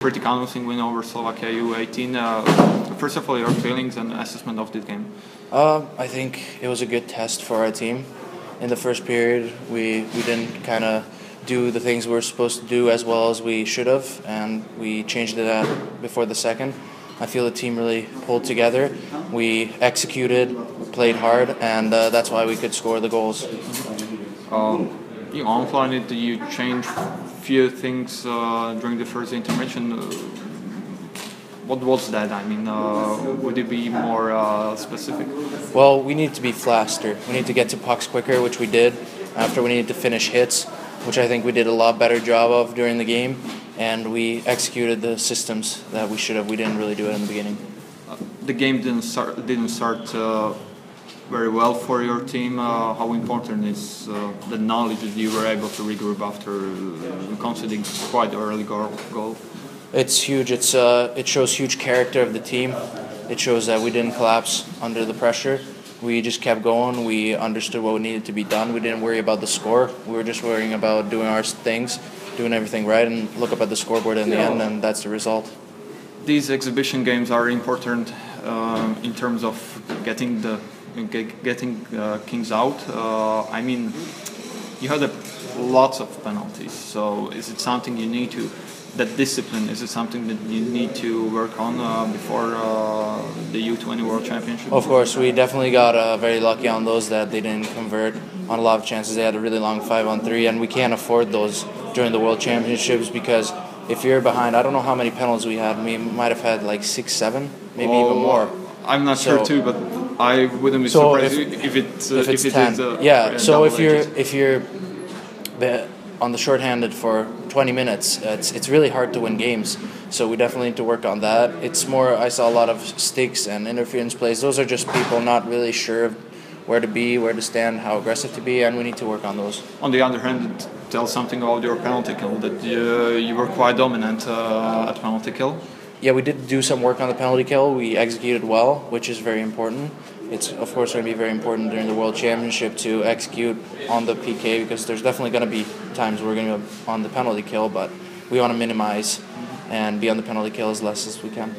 Pretty convincing win over Slovakia U18. Uh, first of all, your feelings and assessment of this game. Uh, I think it was a good test for our team. In the first period, we, we didn't kind of do the things we were supposed to do as well as we should have, and we changed it up before the second. I feel the team really pulled together. We executed, played hard, and uh, that's why we could score the goals. Um, you outlined it, you changed few things uh, during the first intermission. Uh, what was that? I mean, uh, would it be more uh, specific? Well, we need to be faster. We need to get to pucks quicker, which we did. After we needed to finish hits, which I think we did a lot better job of during the game, and we executed the systems that we should have. We didn't really do it in the beginning. Uh, the game didn't start. Didn't start uh, very well for your team. Uh, how important is uh, the knowledge that you were able to regroup after uh, conceding quite early goal? goal? It's huge. It's uh, it shows huge character of the team. It shows that we didn't collapse under the pressure. We just kept going. We understood what needed to be done. We didn't worry about the score. We were just worrying about doing our things, doing everything right, and look up at the scoreboard in the end, and that's the result. These exhibition games are important uh, in terms of getting the getting uh, Kings out. Uh, I mean, you had a, lots of penalties. So is it something you need to that discipline? Is it something that you need to work on uh, before uh, the U20 World Championship? Of course, we definitely got uh, very lucky on those that they didn't convert on a lot of chances. They had a really long five on three, and we can't afford those during the World Championships because if you're behind, I don't know how many penalties we had. We might have had like six, seven, maybe even more. I'm not so, sure too, but I wouldn't be so surprised if, if, it, uh, if it's if 10. It is, uh, yeah, so if you're if you're on the shorthanded for 20 minutes, it's it's really hard to win games. So we definitely need to work on that. It's more I saw a lot of sticks and interference plays. Those are just people not really sure of where to be, where to stand, how aggressive to be, and we need to work on those. On the other hand, tell something about your penalty kill that you, you were quite dominant uh, at penalty kill yeah, we did do some work on the penalty kill. We executed well, which is very important. It's of course going to be very important during the World Championship to execute on the PK because there's definitely going to be times we're going to be on the penalty kill, but we want to minimize and be on the penalty kill as less as we can.